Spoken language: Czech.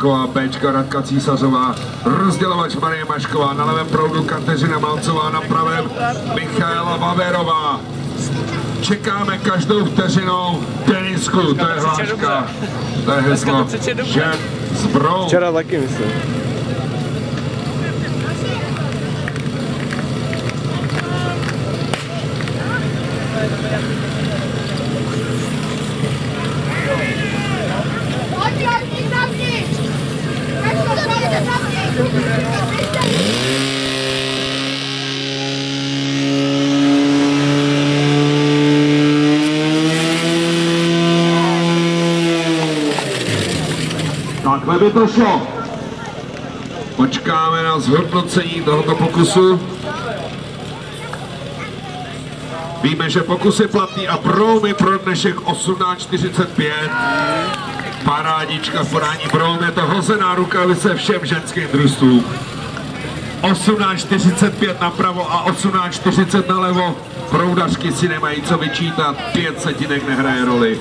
Štěpánková, Bčka Radka Císařová, rozdělovač Marie Mašková, na levém proudu Kateřina Malcová, na pravém Michaela Vaverová. Čekáme každou vteřinou tenisku, to je hláška, to je heslo, žen zbrou. Včera taky myslím. Takhle by to šlo. Počkáme na zhodnocení tohoto pokusu. Víme, že pokus je platný a broumy pro dnešek 18.45. Parádička v podání broum, je to hozená rukavice všem ženským družstvům. 18.45 napravo a 18.40 nalevo. Proudařky si nemají co vyčítat, pět setinek nehraje roli.